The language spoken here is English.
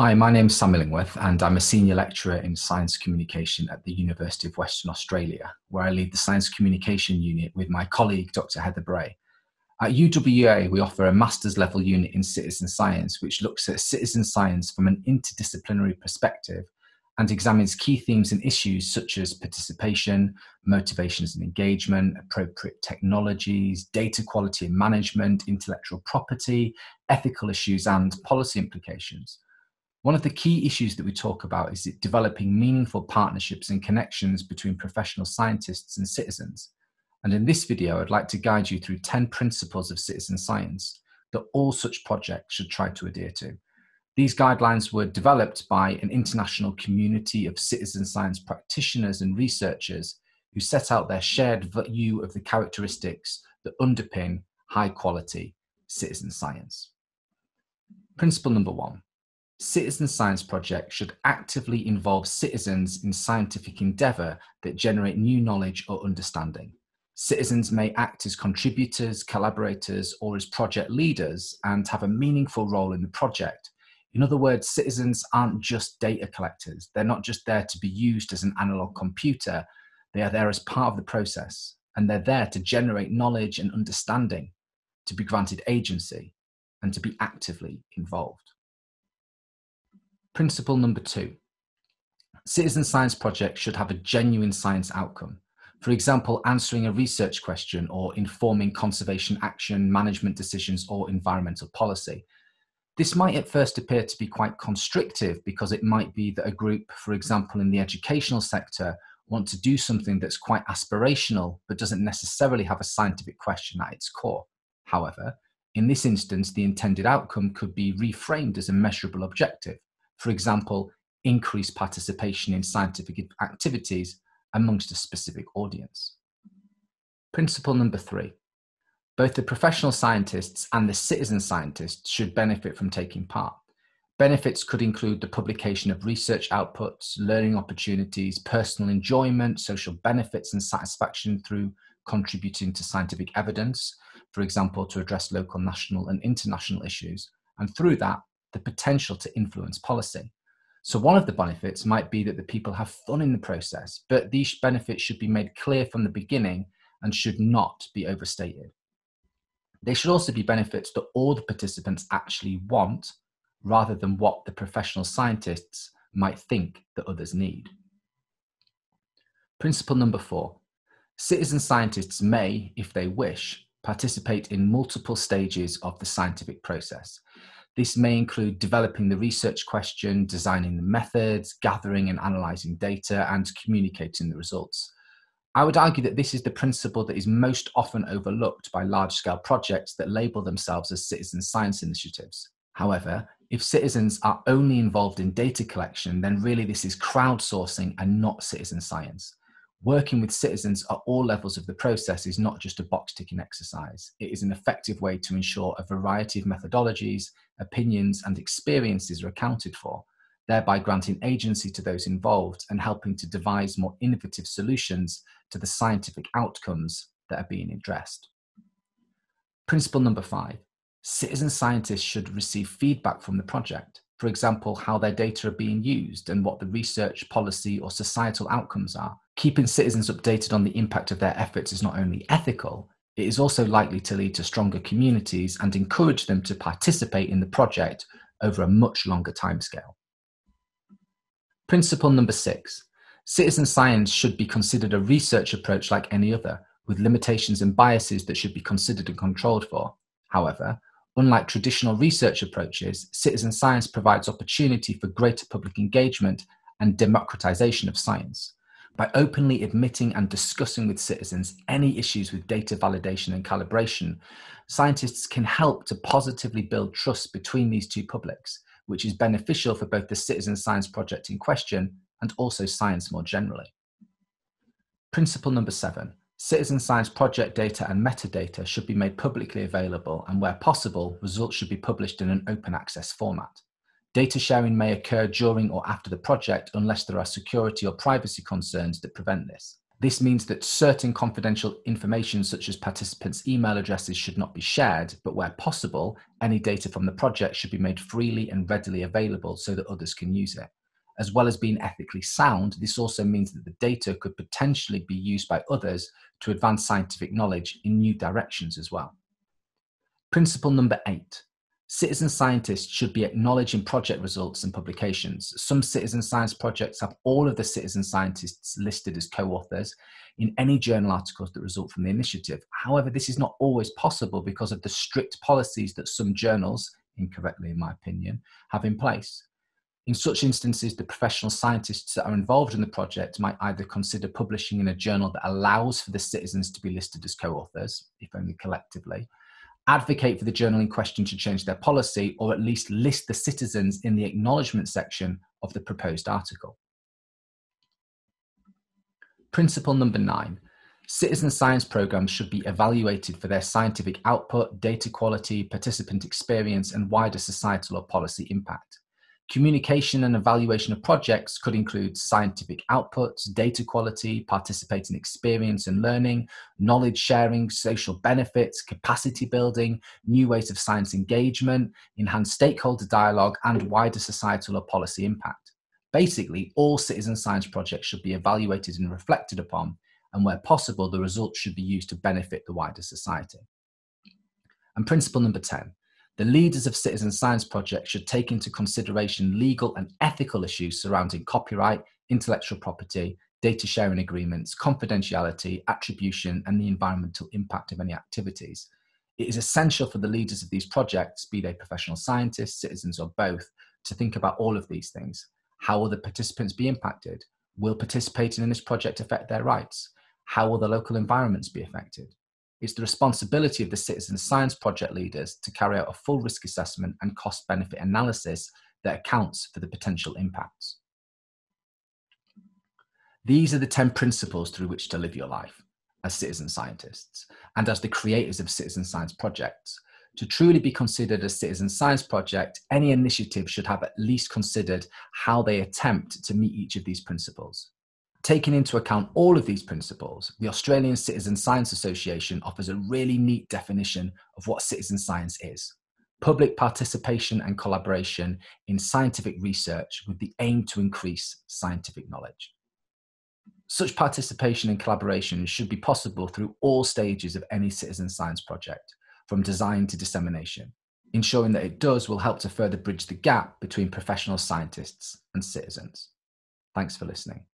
Hi, my name is Sam Illingworth, and I'm a senior lecturer in science communication at the University of Western Australia, where I lead the science communication unit with my colleague, Dr. Heather Bray. At UWA, we offer a master's level unit in citizen science, which looks at citizen science from an interdisciplinary perspective and examines key themes and issues such as participation, motivations and engagement, appropriate technologies, data quality and management, intellectual property, ethical issues, and policy implications. One of the key issues that we talk about is developing meaningful partnerships and connections between professional scientists and citizens. And in this video, I'd like to guide you through 10 principles of citizen science that all such projects should try to adhere to. These guidelines were developed by an international community of citizen science practitioners and researchers who set out their shared view of the characteristics that underpin high quality citizen science. Principle number one citizen science projects should actively involve citizens in scientific endeavour that generate new knowledge or understanding. Citizens may act as contributors, collaborators, or as project leaders and have a meaningful role in the project. In other words, citizens aren't just data collectors. They're not just there to be used as an analog computer. They are there as part of the process, and they're there to generate knowledge and understanding, to be granted agency, and to be actively involved. Principle number two citizen science projects should have a genuine science outcome. For example, answering a research question or informing conservation action, management decisions, or environmental policy. This might at first appear to be quite constrictive because it might be that a group, for example, in the educational sector, want to do something that's quite aspirational but doesn't necessarily have a scientific question at its core. However, in this instance, the intended outcome could be reframed as a measurable objective for example, increase participation in scientific activities amongst a specific audience. Principle number three both the professional scientists and the citizen scientists should benefit from taking part. Benefits could include the publication of research outputs, learning opportunities, personal enjoyment, social benefits, and satisfaction through contributing to scientific evidence, for example, to address local, national, and international issues. And through that, the potential to influence policy. So, one of the benefits might be that the people have fun in the process, but these benefits should be made clear from the beginning and should not be overstated. They should also be benefits that all the participants actually want rather than what the professional scientists might think that others need. Principle number four citizen scientists may, if they wish, participate in multiple stages of the scientific process. This may include developing the research question, designing the methods, gathering and analysing data, and communicating the results. I would argue that this is the principle that is most often overlooked by large scale projects that label themselves as citizen science initiatives. However, if citizens are only involved in data collection, then really this is crowdsourcing and not citizen science working with citizens at all levels of the process is not just a box ticking exercise. It is an effective way to ensure a variety of methodologies, opinions, and experiences are accounted for, thereby granting agency to those involved and helping to devise more innovative solutions to the scientific outcomes that are being addressed. Principle number five citizen scientists should receive feedback from the project. For example, how their data are being used and what the research, policy, or societal outcomes are keeping citizens updated on the impact of their efforts is not only ethical, it is also likely to lead to stronger communities and encourage them to participate in the project over a much longer timescale. Principle number six citizen science should be considered a research approach like any other, with limitations and biases that should be considered and controlled for. However, unlike traditional research approaches, citizen science provides opportunity for greater public engagement and democratization of science. By openly admitting and discussing with citizens any issues with data validation and calibration, scientists can help to positively build trust between these two publics, which is beneficial for both the citizen science project in question and also science more generally. Principle number seven citizen science project data and metadata should be made publicly available, and where possible, results should be published in an open access format. Data sharing may occur during or after the project unless there are security or privacy concerns that prevent this. This means that certain confidential information, such as participants' email addresses, should not be shared, but where possible, any data from the project should be made freely and readily available so that others can use it. As well as being ethically sound, this also means that the data could potentially be used by others to advance scientific knowledge in new directions as well. Principle number eight Citizen scientists should be acknowledging project results and publications. Some citizen science projects have all of the citizen scientists listed as co authors in any journal articles that result from the initiative. However, this is not always possible because of the strict policies that some journals, incorrectly in my opinion, have in place. In such instances, the professional scientists that are involved in the project might either consider publishing in a journal that allows for the citizens to be listed as co authors, if only collectively advocate for the journal in question to change their policy or at least list the citizens in the acknowledgement section of the proposed article. Principle number nine citizen science programs should be evaluated for their scientific output, data quality, participant experience, and wider societal or policy impact. Communication and evaluation of projects could include scientific outputs, data quality, participating experience and learning, knowledge sharing, social benefits, capacity building, new ways of science engagement, enhanced stakeholder dialogue, and wider societal or policy impact. Basically, all citizen science projects should be evaluated and reflected upon, and where possible, the results should be used to benefit the wider society. And principle number 10 the leaders of citizen science projects should take into consideration legal and ethical issues surrounding copyright, intellectual property, data sharing agreements, confidentiality, attribution, and the environmental impact of any activities. It is essential for the leaders of these projects, be they professional scientists, citizens, or both, to think about all of these things. How will the participants be impacted? Will participating in this project affect their rights? How will the local environments be affected? It's the responsibility of the citizen science project leaders to carry out a full risk assessment and cost benefit analysis that accounts for the potential impacts. These are the 10 principles through which to live your life as citizen scientists and as the creators of citizen science projects. To truly be considered a citizen science project, any initiative should have at least considered how they attempt to meet each of these principles. Taking into account all of these principles, the Australian Citizen Science Association offers a really neat definition of what citizen science is public participation and collaboration in scientific research with the aim to increase scientific knowledge. Such participation and collaboration should be possible through all stages of any citizen science project, from design to dissemination. Ensuring that it does will help to further bridge the gap between professional scientists and citizens. Thanks for listening.